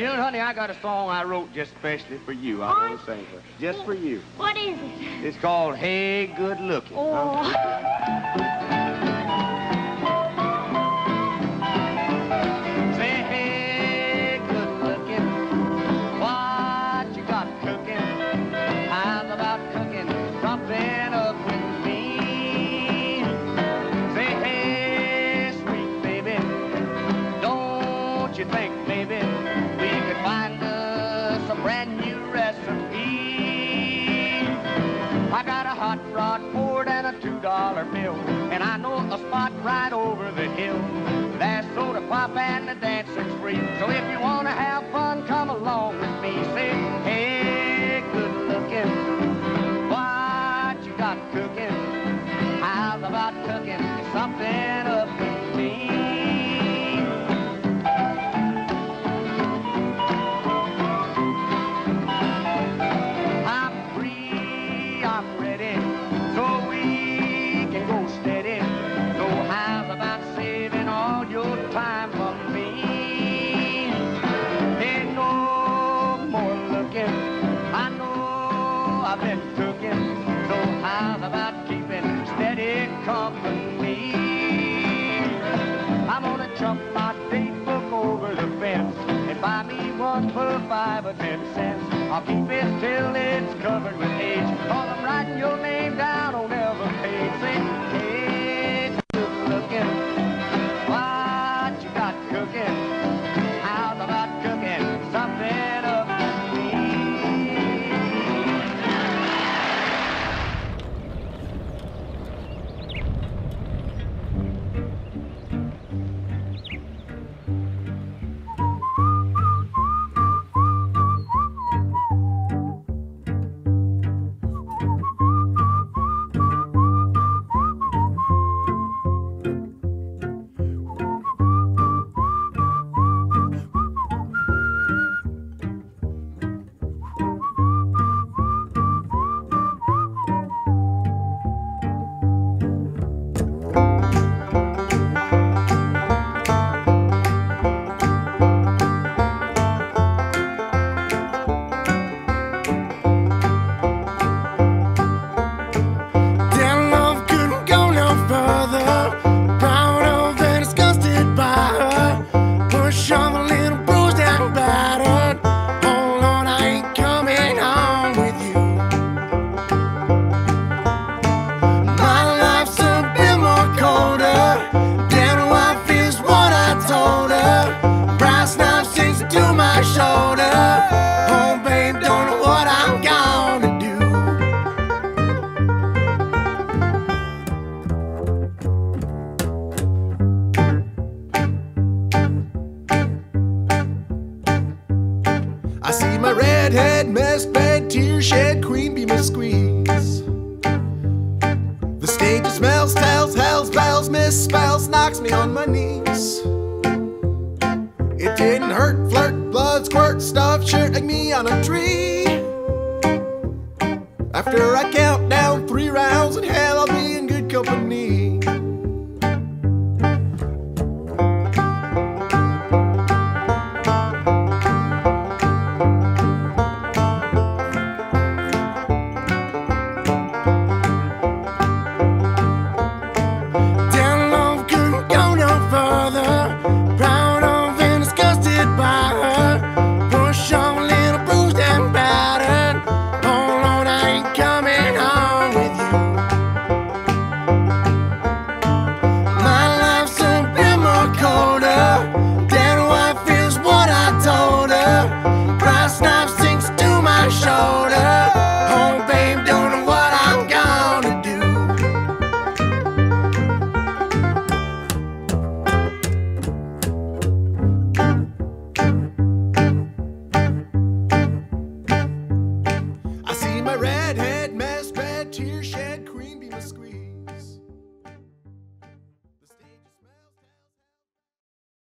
You know, honey, I got a song I wrote just especially for you. I want to sing for just for you. What is it? It's called Hey Good Looking. Oh. Dollar bill, and I know a spot right over the hill. There's soda pop and the dancing's free. So if you wanna have fun, come along I've cooking. So how's about keeping steady company? I'm gonna jump my date book over the fence and buy me one for five or ten cents. I'll keep it till it's covered with age. Cause I'm writing your name down on every page. Say, hey, good looking. What you got cooking? Squeeze. The stage smells, tells, hells, bells, misspells, knocks me on my knees. It didn't hurt, flirt, blood, squirt, stuff, shirt like me on a tree. After I count my redhead